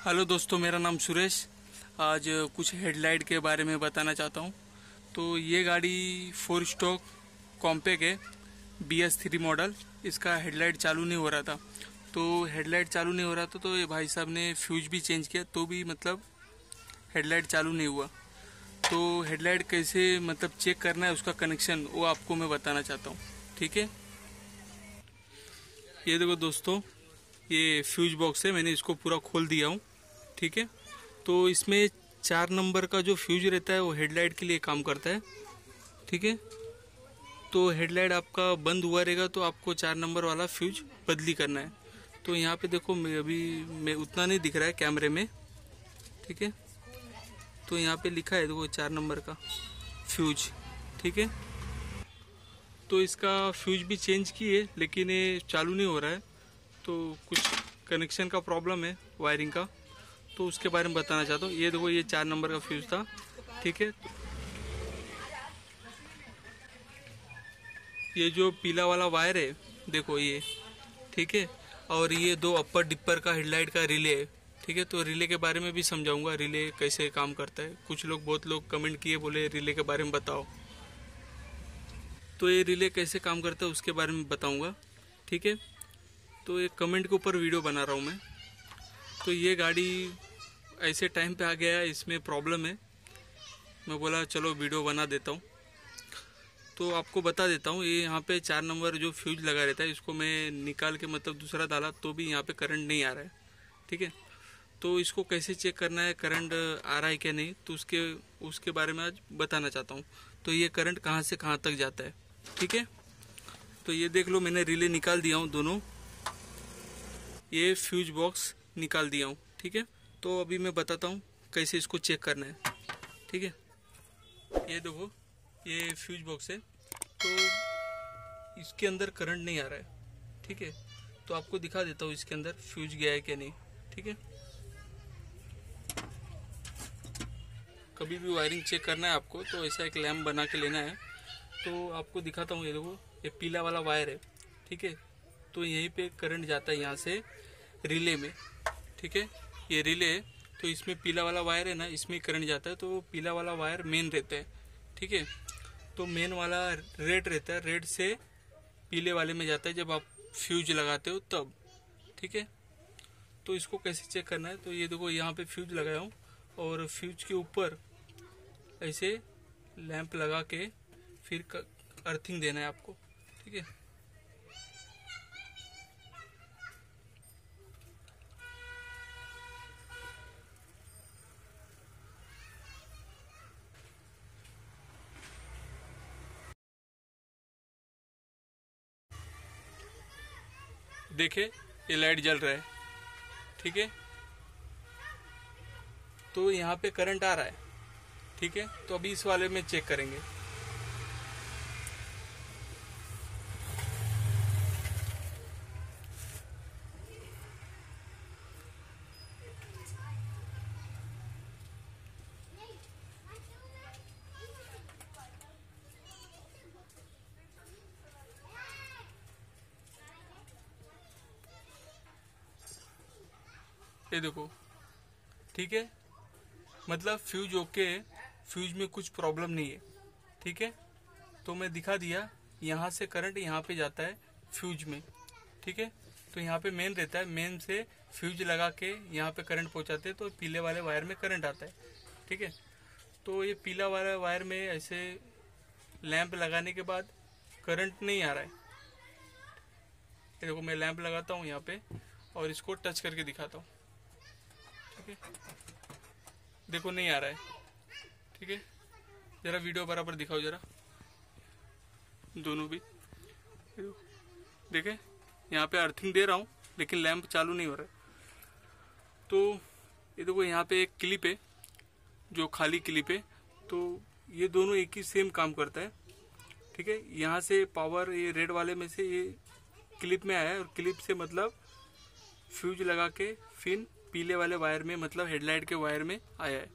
Hello दोस्तों, मेरा नाम सुरेश। आज कुछ हेडलाइट के बारे में बताना चाहता हूँ। तो ये गाड़ी फोर स्टॉक कॉम्पेक है बी एस थ्री मॉडल। इसका हेडलाइट चालू नहीं हो रहा था। तो हेडलाइट चालू नहीं हो रहा था तो ये भाई साहब ने फ्यूज भी चेंज किया तो भी मतलब हेडलाइट चालू नहीं हुआ। तो हेडलाइट कैसे मतलब चेक करना है, उसका कनेक्शन, वो आपको मैं बताना चाहता हूँ। ठीक है? ये देखो दोस्तों, ये फ्यूज बॉक्स है, मैंने इसको पूरा खोल दिया हूँ। ठीक है? तो इसमें चार नंबर का जो फ्यूज रहता है, वो हेडलाइट के लिए काम करता है। ठीक है? तो हेडलाइट आपका बंद हुआ रहेगा तो आपको चार नंबर वाला फ्यूज बदली करना है। तो यहाँ पे देखो, मैं अभी, मैं उतना नहीं दिख रहा है कैमरे में। ठीक है? तो यहाँ पे लिखा है देखो, चार नंबर का फ्यूज ठीक है? तो इसका फ्यूज भी चेंज किए, लेकिन ये चालू नहीं हो रहा है। तो कुछ कनेक्शन का प्रॉब्लम है वायरिंग का। तो उसके बारे में बताना चाहता हूँ। ये देखो, ये चार नंबर का फ्यूज था, ठीक है? ये जो पीला वाला वायर है, देखो ये, ठीक है? और ये दो अपर डिपर का हेडलाइट का रिले है ठीक है? तो रिले के बारे में भी समझाऊँगा रिले कैसे काम करता है। कुछ लोग, बहुत लोग कमेंट किए, बोले रिले के बारे में बताओ। तो ये रिले कैसे काम करता है, उसके बारे में बताऊँगा, ठीक है? तो एक कमेंट के ऊपर वीडियो बना रहा हूँ मैं। तो ये गाड़ी ऐसे टाइम पे आ गया है, इसमें प्रॉब्लम है। मैं बोला, चलो वीडियो बना देता हूँ। तो आपको बता देता हूँ, ये यहाँ पे चार नंबर जो फ्यूज लगा रहता है, इसको मैं निकाल के मतलब दूसरा डाला तो भी यहाँ पे करंट नहीं आ रहा है। ठीक है? तो इसको कैसे चेक करना है करंट आ रहा है क्या नहीं तो उसके उसके बारे में आज बताना चाहता हूँ। तो ये करंट कहाँ से कहाँ तक जाता है? ठीक है? तो ये देख लो, मैंने रिले निकाल दिया हूँ दोनों। ये फ्यूज बॉक्स निकाल दिया हूँ, ठीक है? तो अभी मैं बताता हूँ कैसे इसको चेक करना है, ठीक है? ये देखो, ये फ्यूज बॉक्स है। तो इसके अंदर करंट नहीं आ रहा है, ठीक है? तो आपको दिखा देता हूँ इसके अंदर फ्यूज गया है क्या नहीं, ठीक है? कभी भी वायरिंग चेक करना है आपको तो ऐसा एक लैम्प बना के लेना है। तो आपको दिखाता हूँ, ये देखो, ये पीला वाला वायर है, ठीक है? तो यहीं पे करंट जाता है यहाँ से रिले में। ठीक है? ये रिले है तो इसमें पीला वाला वायर है ना, इसमें करंट जाता है तो पीला वाला वायर मेन रहता है, ठीक है? तो मेन वाला रेड रहता है रेड से पीले वाले में जाता है, जब आप फ्यूज लगाते हो तब, ठीक है? तो इसको कैसे चेक करना है? तो ये देखो, यहाँ पे फ्यूज लगाया हूँ, और फ्यूज के ऊपर ऐसे लैंप लगा के फिर अर्थिंग देना है आपको, ठीक है? देखे, ये लाइट जल रहा है। ठीक है? तो यहाँ पे करंट आ रहा है। ठीक है? तो अभी इस वाले में चेक करेंगे। ये देखो, ठीक है? मतलब फ्यूज ओके फ्यूज में कुछ प्रॉब्लम नहीं है, ठीक है? तो मैं दिखा दिया, यहाँ से करंट यहाँ पे जाता है फ्यूज में, ठीक है? तो यहाँ पे मेन रहता है मेन से फ्यूज लगा के यहाँ पे करंट पहुँचाते हैं तो पीले वाले वायर में करंट आता है, ठीक है? तो ये पीला वाला वायर में ऐसे लैंप लगाने के बाद करंट नहीं आ रहा है। देखो, मैं लैंप लगाता हूँ यहाँ पे और इसको टच करके दिखाता हूँ। है देखो, नहीं आ रहा है। ठीक है? जरा वीडियो बराबर दिखाओ जरा। दोनों भी। देखे, यहाँ पे अर्थिंग दे रहा हूँ, लेकिन लैंप चालू नहीं हो रहा है। तो ये देखो, यहाँ पे एक क्लिप है, जो खाली क्लिप है। तो ये दोनों एक ही सेम काम करता है। ठीक है? यहाँ से पावर ये रेड वाले में से ये क्लिप में आया है, और क्लिप से मतलब फ्यूज लगा के फिर पीले वाले वायर में मतलब हेडलाइट के वायर में आया है।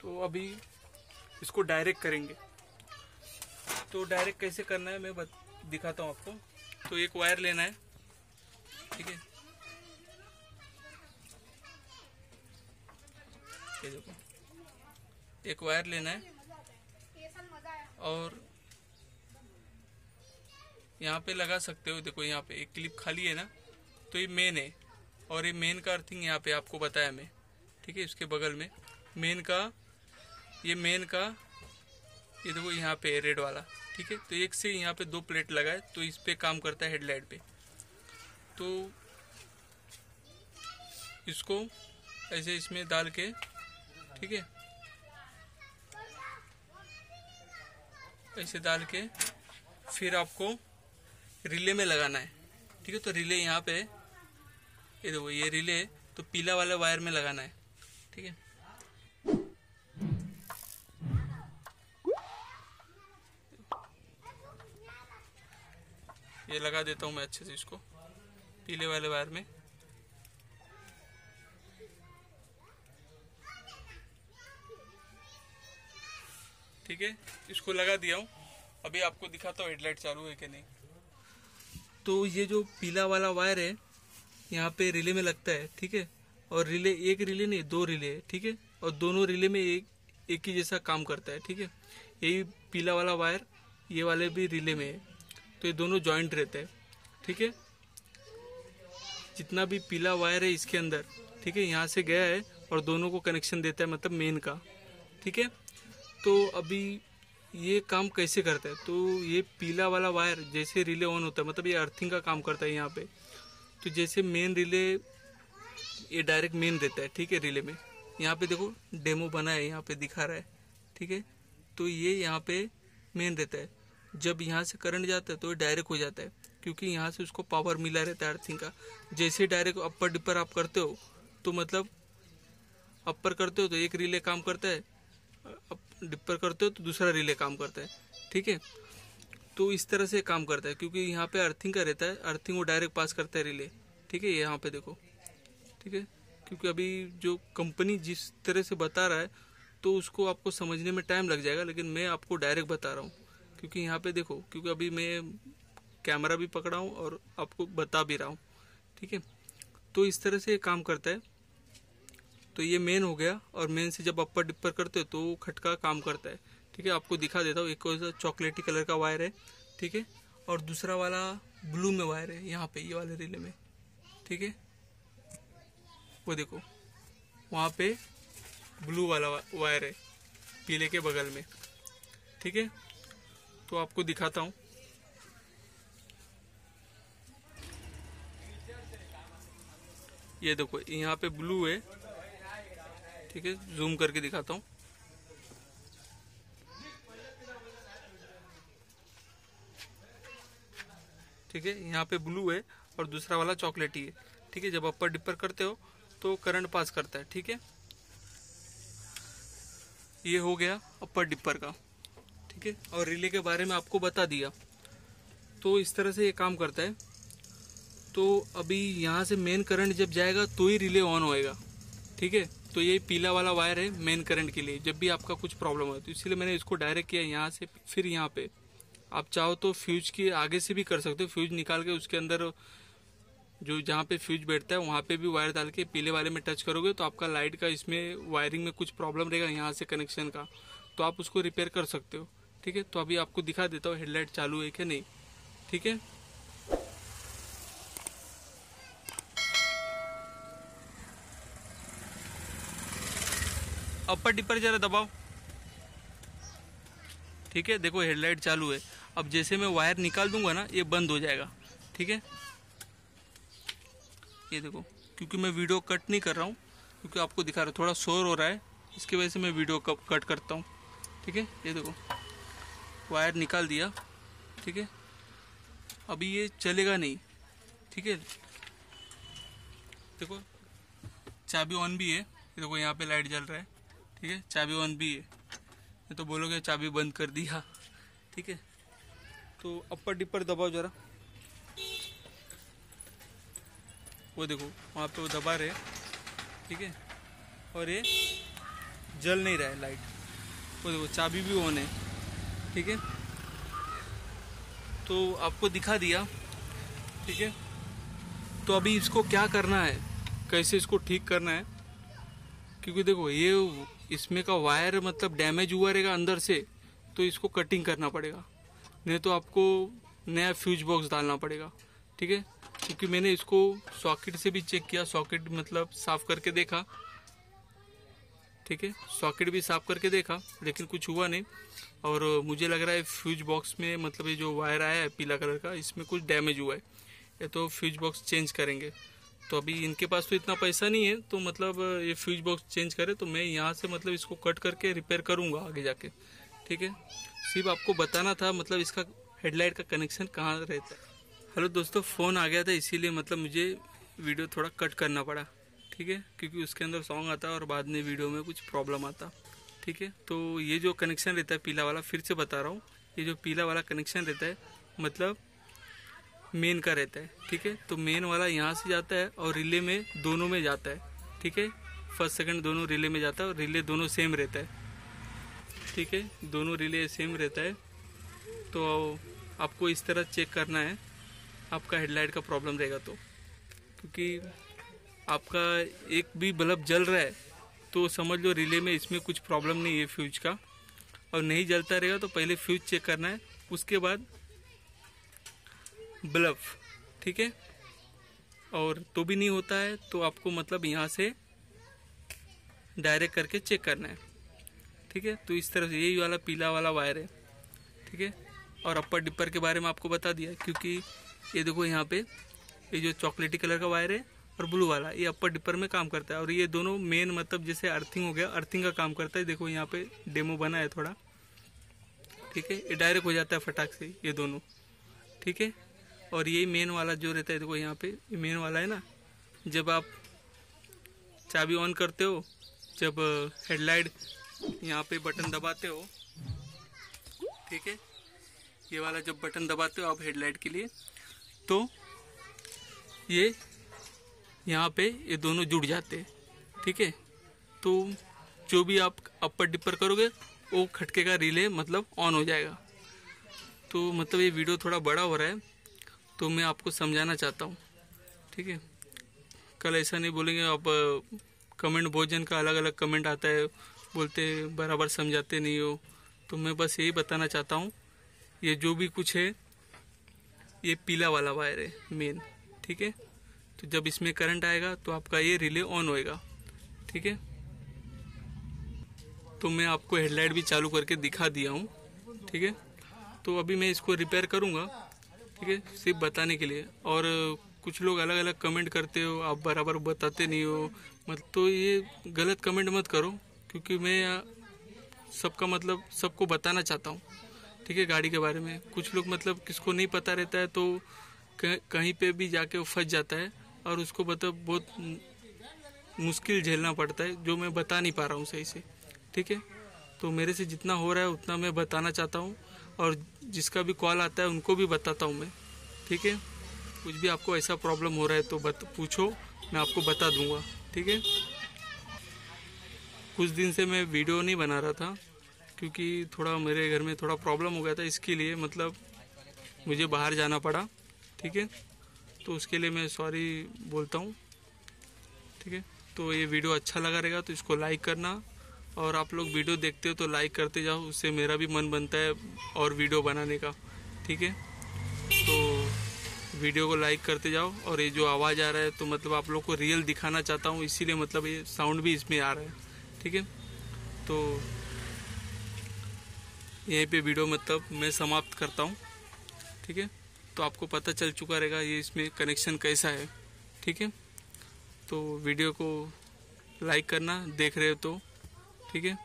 तो अभी इसको डायरेक्ट करेंगे। तो डायरेक्ट कैसे करना है मैं बत, दिखाता हूँ आपको। तो एक वायर लेना है ठीक है? ये देखो एक वायर लेना है और यहाँ पे लगा सकते हो देखो यहाँ पे एक क्लिप खाली है ना तो ये मेन है। और ये मेन का अर्थिंग यहाँ पे आपको बताया मैं, ठीक है, इसके बगल में। मेन का ये मेन का ये देखो यहाँ पे रेड वाला, ठीक है। तो एक से यहाँ पे दो प्लेट लगा है तो इस पे काम करता है हेडलाइट पे। तो इसको ऐसे इसमें डाल के, ठीक है, ऐसे डाल के फिर आपको रिले में लगाना है, ठीक है। तो रिले यहाँ पे ये देखो, ये रिले तो पीला वाला वायर में लगाना है, ठीक है? ये लगा देता हूँ मैं अच्छे से इसको, पीले वाले वायर में। ठीक है? इसको लगा दिया हूँ। अभी आपको दिखाता हूँ हेडलाइट चालू है कि नहीं। तो ये जो पीला वाला वायर है यहाँ पे रिले में लगता है, ठीक है? और रिले, एक रिले नहीं, दो रिले है, ठीक है? और दोनों रिले में एक एक ही जैसा काम करता है, ठीक है? यही पीला वाला वायर, ये वाले भी रिले में है। तो ये दोनों जॉइंट रहते हैं, ठीक है? जितना भी पीला वायर है इसके अंदर, ठीक है? यहाँ से गया है और दोनों को कनेक्शन देता है मतलब मेन का, ठीक है? तो अभी ये काम कैसे करता है? तो ये पीला वाला वायर जैसे रिले ऑन होता है मतलब ये अर्थिंग का काम करता है यहाँ पे। तो जैसे मेन रिले ये डायरेक्ट मेन रहता है, ठीक है रिले में। यहाँ पे देखो डेमो बना है, यहाँ पे दिखा रहा है, ठीक है? तो ये यहाँ पे मेन रहता है। जब यहाँ से करंट जाता है तो ये डायरेक्ट हो जाता है, क्योंकि यहाँ से उसको पावर मिला रहता है अर्थिंग का। जैसे डायरेक्ट अपर डिपर आप करते हो तो मतलब अपर करते हो तो एक रिले काम करता है डिपर करते हो तो दूसरा रिले काम करता है, ठीक है? तो इस तरह से काम करता है, क्योंकि यहाँ पे अर्थिंग का रहता है अर्थिंग वो डायरेक्ट पास करता है रिले ठीक है यहाँ पे देखो, ठीक है, क्योंकि अभी जो कंपनी जिस तरह से बता रहा है तो उसको आपको समझने में टाइम लग जाएगा, लेकिन मैं आपको डायरेक्ट बता रहा हूँ, क्योंकि यहाँ पे देखो, क्योंकि अभी मैं कैमरा भी पकड़ा हूँ और आपको बता भी रहा हूँ, ठीक है तो इस तरह से ये काम करता है तो ये मेन हो गया, और मेन से जब अपर डिपर करते हो तो खटका काम करता है। ठीक है, आपको दिखा देता हूँ, एक चॉकलेटी कलर का वायर है, ठीक है, और दूसरा वाला ब्लू में वायर है, यहाँ पे, ये वाले रिले में, ठीक है, वो देखो, वहाँ पे ब्लू वाला वायर है, पीले के बगल में, ठीक है तो आपको दिखाता हूँ। ये देखो, यहाँ पे ब्लू है, ठीक है, जूम करके दिखाता हूँ। ठीक है, यहाँ पे ब्लू है और दूसरा वाला चॉकलेटी है ठीक है, जब अपर डिपर करते हो तो करंट पास करता है, ठीक है? ये हो गया अपर डिपर का, ठीक है? और रिले के बारे में आपको बता दिया। तो इस तरह से ये काम करता है। तो अभी यहाँ से मेन करंट जब जाएगा तो ही रिले ऑन होएगा, ठीक है? तो ये पीला वाला वायर है मेन करंट के लिए, जब भी आपका कुछ प्रॉब्लम हो तो इसलिए मैंने इसको डायरेक्ट किया यहाँ से, फिर यहाँ पे। आप चाहो तो फ्यूज के आगे से भी कर सकते हो, फ्यूज निकाल के उसके अंदर जो जहाँ पे फ्यूज बैठता है, वहाँ पे भी वायर डाल के पीले वाले में टच करोगे तो आपका लाइट का इसमें वायरिंग में कुछ प्रॉब्लम रहेगा यहाँ से कनेक्शन का तो आप उसको रिपेयर कर सकते हो। ठीक है? तो अभी आपको दिखा देता हूँ हेडलाइट चालू है कि नहीं। ठीक है? अपर डिपर जरा दबाओ। ठीक है? देखो हेडलाइट चालू है। अब जैसे मैं वायर निकाल दूँगा ना, ये बंद हो जाएगा। ठीक है? ये देखो, क्योंकि मैं वीडियो कट नहीं कर रहा हूँ, क्योंकि आपको दिखा रहा थोड़ा शोर हो रहा है, इसकी वजह से मैं वीडियो कट करता हूँ। ठीक है? ये देखो, वायर निकाल दिया। ठीक है? अभी ये चलेगा नहीं। ठीक है? देखो, चाबी ऑन भी है। ये देखो, यहाँ पे लाइट जल रहा है। ठीक है? चाबी ऑन भी है। ये तो बोलोगे चाबी बंद कर दिया। ठीक है? तो अपर डिपर दबाओ जरा। वो देखो, वहाँ पे वो दबा रहे ठीक है? और ये जल नहीं रहा है लाइट वो देखो, चाबी भी ऑन है, ठीक है? तो आपको दिखा दिया, ठीक है? तो अभी इसको क्या करना है, कैसे इसको ठीक करना है? क्योंकि देखो, ये इसमें का वायर मतलब डैमेज हुआ रहेगा अंदर से तो इसको कटिंग करना पड़ेगा। नहीं तो आपको नया फ्यूज बॉक्स डालना पड़ेगा, ठीक है? क्योंकि मैंने इसको सॉकेट से भी चेक किया सॉकेट मतलब साफ़ करके देखा, ठीक है? सॉकेट भी साफ़ करके देखा, लेकिन कुछ हुआ नहीं। और मुझे लग रहा है फ्यूज बॉक्स में मतलब ये जो वायर आया है पीला कलर का, इसमें कुछ डैमेज हुआ है। ये तो फ्यूज बॉक्स चेंज करेंगे। तो अभी इनके पास तो इतना पैसा नहीं है तो मतलब ये फ्यूज बॉक्स चेंज करे तो मैं यहाँ से मतलब इसको कट करके रिपेयर करूँगा आगे जाके। ठीक है? सिर्फ़ आपको बताना था मतलब इसका हेडलाइट का कनेक्शन कहाँ रहता। है हेलो दोस्तों फ़ोन आ गया था, इसीलिए मतलब मुझे वीडियो थोड़ा कट करना पड़ा, ठीक है? क्योंकि उसके अंदर सॉन्ग आता और बाद में वीडियो में कुछ प्रॉब्लम आता, ठीक है? तो ये जो कनेक्शन रहता है पीला वाला, फिर से बता रहा हूँ, ये जो पीला वाला कनेक्शन रहता है मतलब मेन का रहता है, ठीक है? तो मेन वाला यहाँ से जाता है और रिले में दोनों में जाता है, ठीक है? फ़र्स्ट सेकंड दोनों रिले में जाता है और रिले दोनों सेम रहता है। ठीक है, दोनों रिले सेम रहता है। तो आपको इस तरह चेक करना है, आपका हेडलाइट का प्रॉब्लम रहेगा तो। क्योंकि आपका एक भी बल्ब जल रहा है तो समझ लो रिले में इसमें कुछ प्रॉब्लम नहीं है फ्यूज का। और नहीं जलता रहेगा तो पहले फ्यूज चेक करना है, उसके बाद बल्ब ठीक है? और तो भी नहीं होता है तो आपको मतलब यहाँ से डायरेक्ट करके चेक करना है। ठीक है? तो इस तरह से यही वाला पीला वाला वायर है, ठीक है? और अपर डिपर के बारे में आपको बता दिया क्योंकि ये देखो यहाँ पे, ये जो चॉकलेटी कलर का वायर है और ब्लू वाला, ये अपर डिपर में काम करता है। और ये दोनों मेन मतलब जैसे अर्थिंग हो गया अर्थिंग का काम करता है। देखो यहाँ पे डेमो बना है थोड़ा, ठीक है? ये डायरेक्ट हो जाता है फटाक से, ये दोनों, ठीक है? और यही मेन वाला जो रहता है, देखो यहाँ पे, ये मेन वाला है ना? जब आप चाबी ऑन करते हो, जब हेडलाइट यहाँ पे बटन दबाते हो, ठीक है? ये वाला जब बटन दबाते हो आप हेडलाइट के लिए तो ये यहाँ पे ये दोनों जुड़ जाते हैं, ठीक है? तो जो भी आप अपर डिपर करोगे, वो खटके का रिले मतलब ऑन हो जाएगा। तो मतलब ये वीडियो थोड़ा बड़ा हो रहा है तो मैं आपको समझाना चाहता हूँ, ठीक है? कल ऐसा नहीं बोलेंगे, आप कमेंट भोजन का अलग अलग कमेंट आता है बोलते बराबर समझाते नहीं हो। तो मैं बस यही बताना चाहता हूँ, ये जो भी कुछ है, ये पीला वाला वायर है मेन ठीक है? तो जब इसमें करंट आएगा तो आपका ये रिले ऑन होएगा, ठीक है? तो मैं आपको हेडलाइट भी चालू करके दिखा दिया हूँ, ठीक है? तो अभी मैं इसको रिपेयर करूँगा, ठीक है? सिर्फ़ बताने के लिए। और कुछ लोग अलग अलग कमेंट करते हो, आप बराबर बताते नहीं हो। मतलब तो ये गलत कमेंट मत करो। क्योंकि मैं सबका मतलब सबको बताना चाहता हूँ ठीक है गाड़ी के बारे में। कुछ लोग मतलब किसको नहीं पता रहता है तो कहीं पे भी जाके वो फंस जाता है और उसको मतलब बहुत मुश्किल झेलना पड़ता है जो मैं बता नहीं पा रहा हूँ सही से ठीक है। तो मेरे से जितना हो रहा है उतना मैं बताना चाहता हूँ और जिसका भी कॉल आता है उनको भी बताता हूँ मैं ठीक है। कुछ भी आपको ऐसा प्रॉब्लम हो रहा है तो बत, पूछो मैं आपको बता दूँगा ठीक है। कुछ दिन से मैं वीडियो नहीं बना रहा था, क्योंकि थोड़ा मेरे घर में थोड़ा प्रॉब्लम हो गया था इसके लिए मतलब मुझे बाहर जाना पड़ा, ठीक है? तो उसके लिए मैं सॉरी बोलता हूँ, ठीक है? तो ये वीडियो अच्छा लगा रहेगा तो इसको लाइक करना, और आप लोग वीडियो देखते हो तो लाइक करते जाओ, उससे मेरा भी मन बनता है और वीडियो बनाने का, ठीक है? तो वीडियो को लाइक करते जाओ, और ये जो आवाज़ आ रहा है तो मतलब आप लोग को रियल दिखाना चाहता हूँ, इसीलिए मतलब ये साउंड भी इसमें आ रहा है। ठीक है? तो यहीं पे वीडियो मतलब मैं समाप्त करता हूँ, ठीक है? तो आपको पता चल चुका रहेगा ये इसमें कनेक्शन कैसा है, ठीक है? तो वीडियो को लाइक करना, देख रहे हो तो ठीक है?